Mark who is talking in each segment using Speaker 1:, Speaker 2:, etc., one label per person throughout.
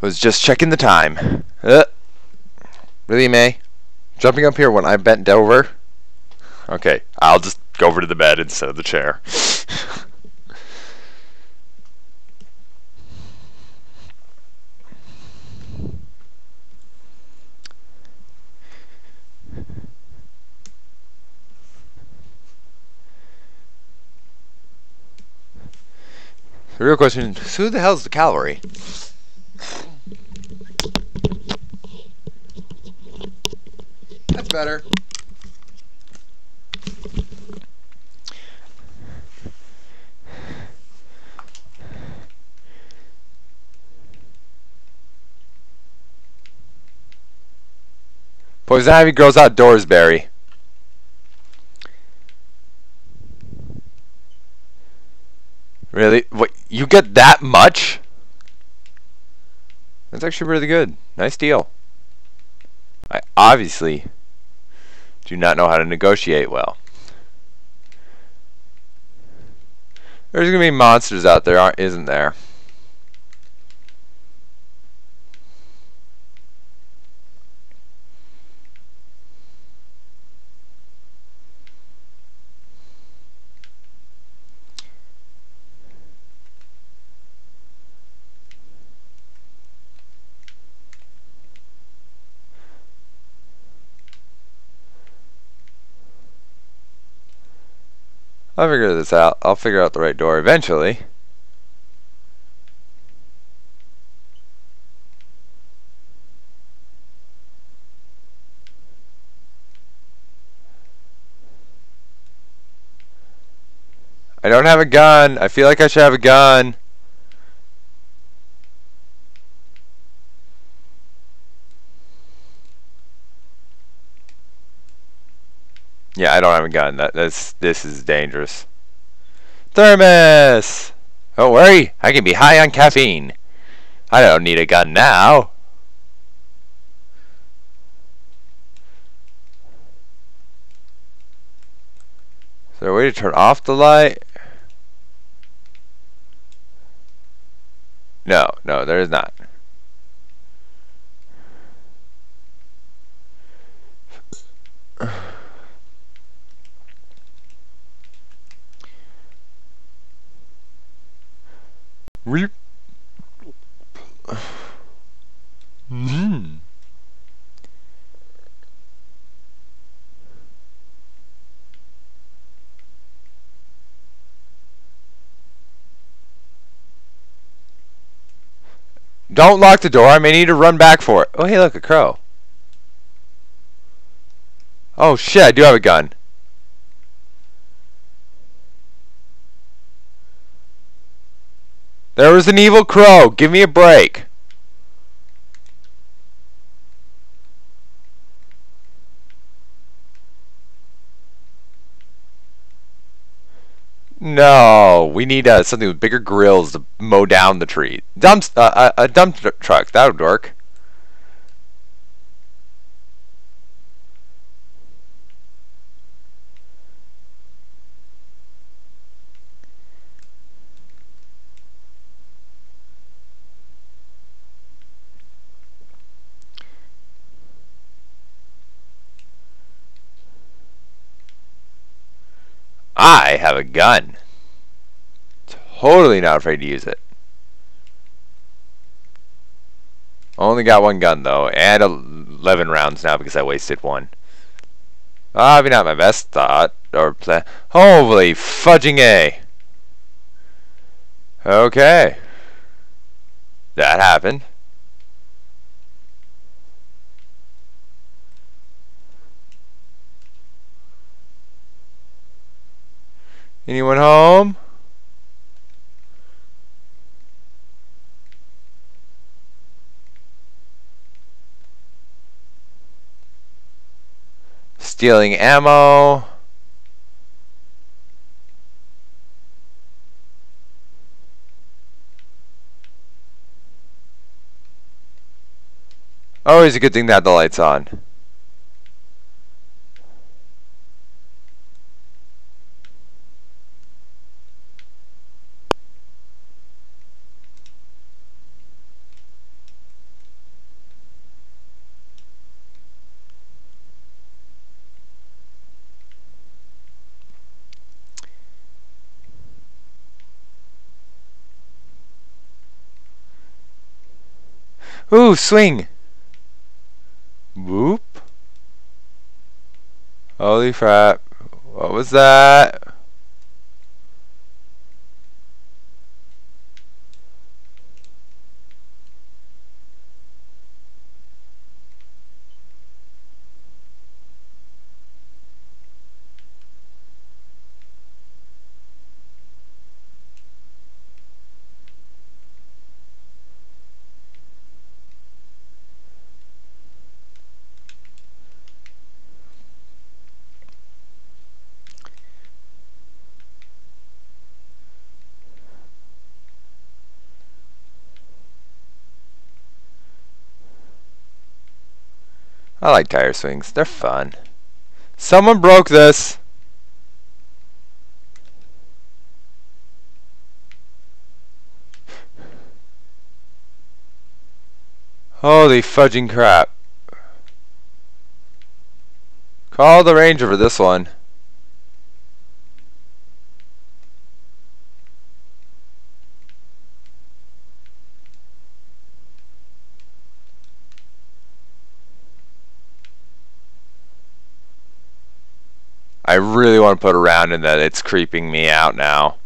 Speaker 1: Was just checking the time. Uh, really, May? Jumping up here when I bent over? Okay, I'll just go over to the bed instead of the chair. The real question is who the hell's the cavalry? That's better. Poison ivy grows outdoors, Barry. Really? What? You get that much? That's actually really good. Nice deal. I obviously do not know how to negotiate well. There's gonna be monsters out there, aren't isn't there? I'll figure this out. I'll figure out the right door eventually. I don't have a gun. I feel like I should have a gun. Yeah, I don't have a gun. That, that's this is dangerous. Thermos. Don't worry, I can be high on caffeine. I don't need a gun now. Is there a way to turn off the light? No, no, there is not. Don't lock the door. I may need to run back for it. Oh, hey, look, a crow. Oh, shit, I do have a gun. There was an evil crow. Give me a break. No, we need uh, something with bigger grills to mow down the tree. Dump, uh, a, a dump truck. That would work. I have a gun. Totally not afraid to use it. Only got one gun though, and 11 rounds now because I wasted one. Ah, Probably not my best thought or plan. Holy fudging A. Okay. That happened. Anyone home? Stealing ammo. Oh, Always a good thing to have the lights on. Ooh, swing. Whoop. Holy crap. What was that? I like tire swings. They're fun. Someone broke this. Holy fudging crap. Call the ranger for this one. I really want to put a round in that it's creeping me out now.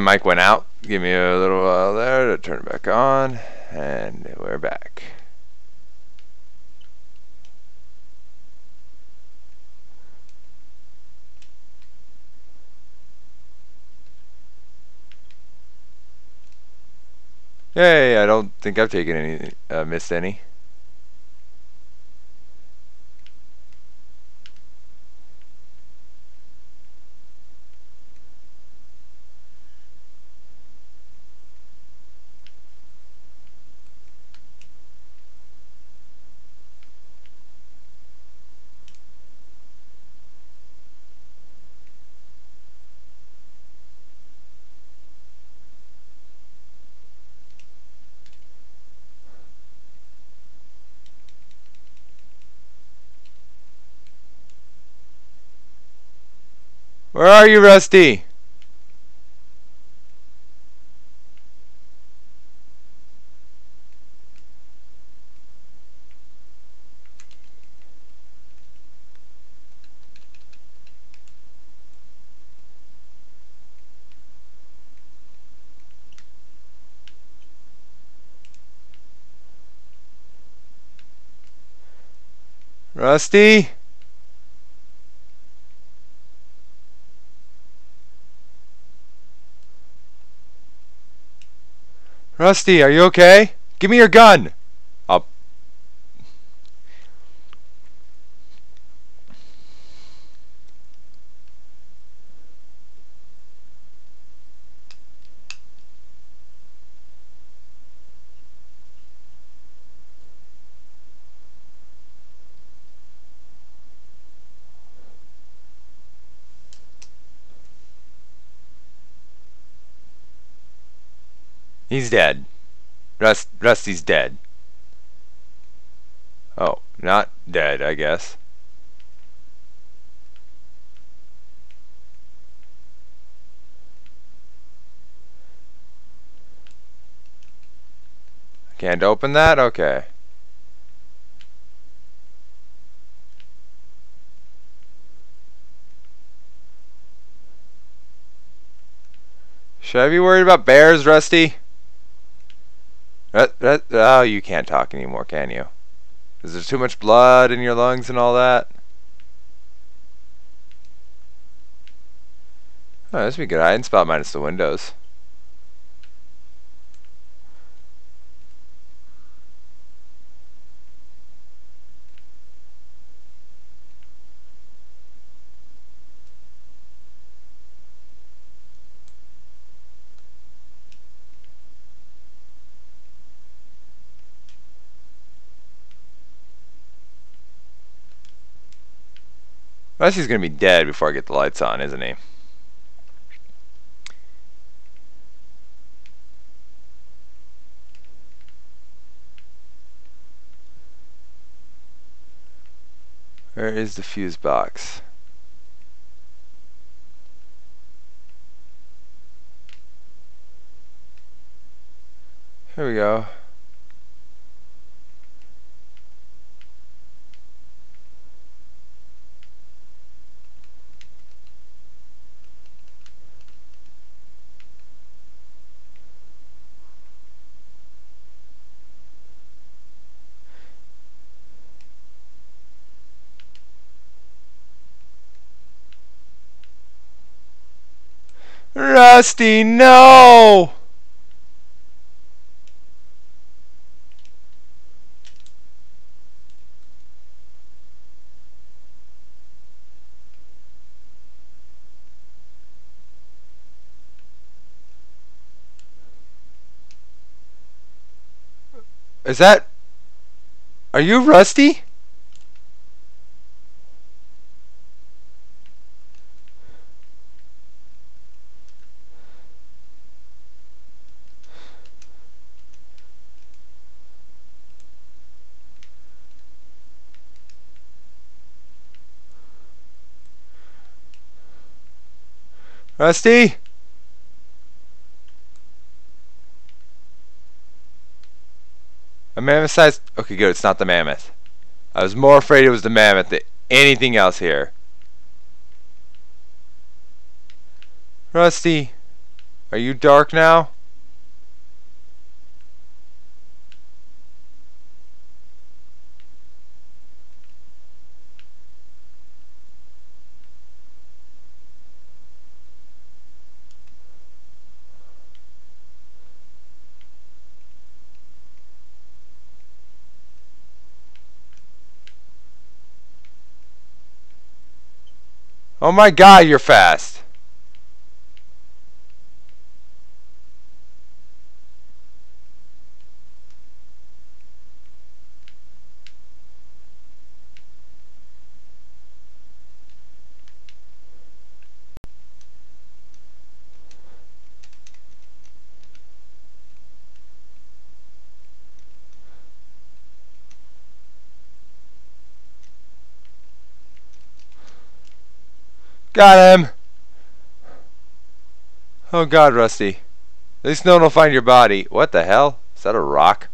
Speaker 1: My mic went out. Give me a little while there to turn it back on, and we're back. Yay, I don't think I've taken any, uh, missed any. Where are you, Rusty? Rusty? Rusty, are you okay? Give me your gun! Up. He's dead. Rust Rusty's dead. Oh, not dead, I guess. Can't open that? Okay. Should I be worried about bears, Rusty? Oh, you can't talk anymore, can you? Is there too much blood in your lungs and all that? Oh, this would be good. I didn't spot minus the windows. Rusty's gonna be dead before I get the lights on, isn't he? Where is the fuse box? Here we go. Rusty, no! Is that... Are you Rusty? Rusty? A mammoth size? Okay, good. It's not the mammoth. I was more afraid it was the mammoth than anything else here. Rusty, are you dark now? Oh my god, you're fast. Got him! Oh god, Rusty. At least no one will find your body. What the hell? Is that a rock?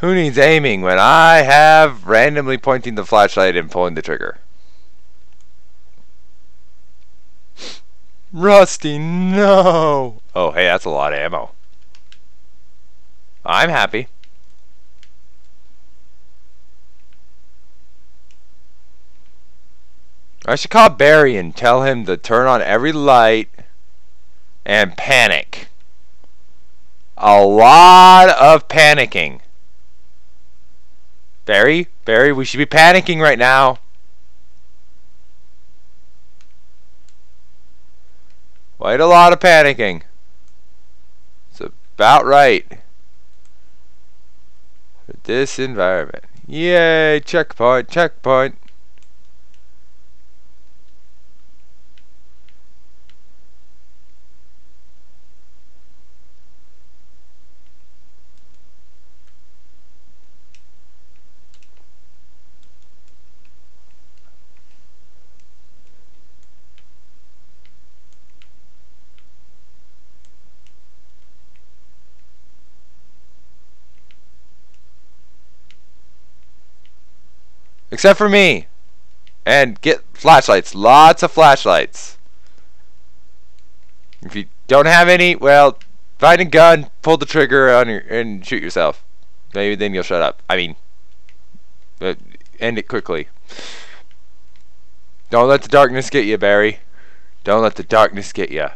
Speaker 1: Who needs aiming when I have randomly pointing the flashlight and pulling the trigger? Rusty, no! Oh, hey, that's a lot of ammo. I'm happy. I should call Barry and tell him to turn on every light and panic. A lot of panicking. Barry, Barry, we should be panicking right now. Quite a lot of panicking. It's about right. For this environment. Yay, checkpoint, checkpoint. Except for me. And get flashlights. Lots of flashlights. If you don't have any, well, find a gun, pull the trigger on your, and shoot yourself. Maybe then you'll shut up. I mean, end it quickly. Don't let the darkness get you, Barry. Don't let the darkness get you.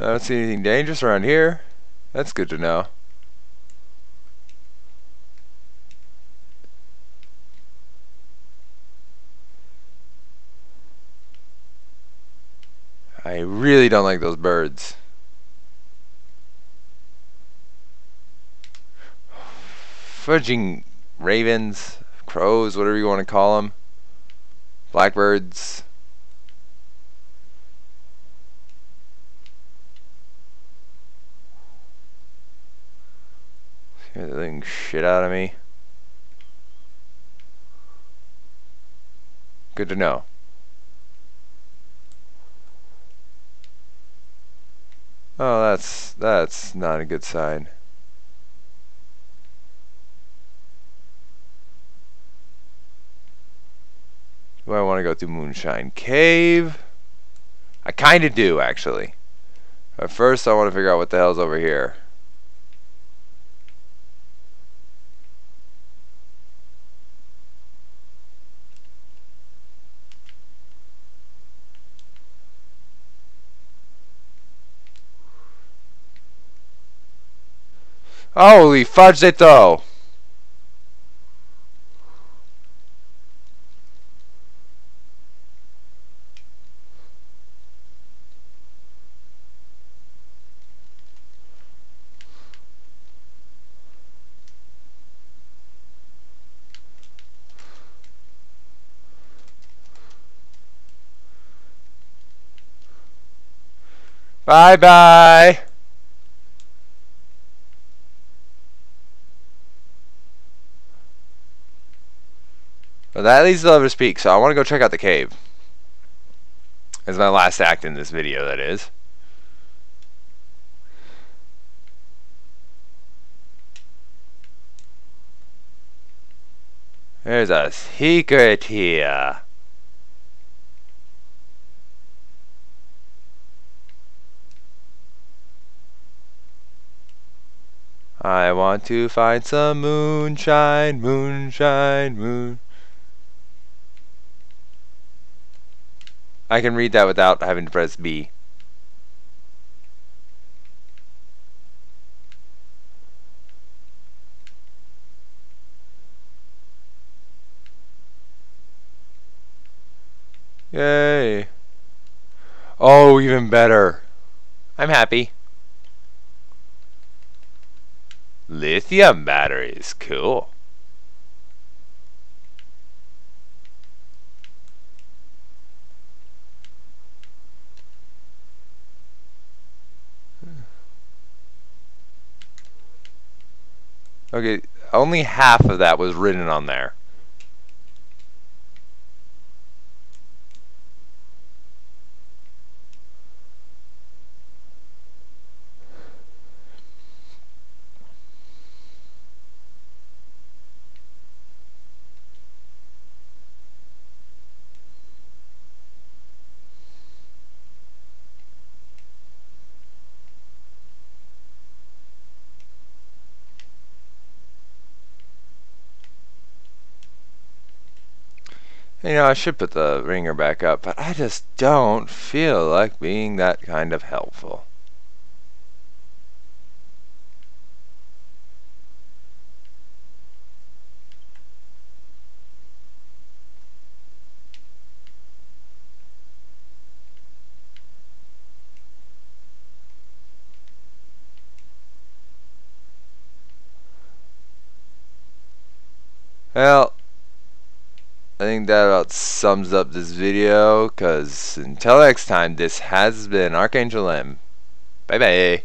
Speaker 1: I don't see anything dangerous around here. That's good to know. I really don't like those birds. Fudging ravens, crows, whatever you want to call them, blackbirds. They're shit out of me. Good to know. Oh, that's that's not a good sign. Do I want to go through Moonshine Cave? I kind of do, actually. But first, I want to figure out what the hell's over here. Holy fudge it though! Bye bye. But that leads to Lover's Peak, so I want to go check out the cave. As my last act in this video, that is. There's a secret here. I want to find some moonshine, moonshine, moon. I can read that without having to press B. Yay. Oh, even better. I'm happy. Lithium batteries, cool. Okay, only half of that was written on there. You know, I should put the ringer back up, but I just don't feel like being that kind of helpful. Well, I think that about sums up this video, because until next time, this has been Archangel M. Bye bye.